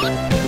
Bye.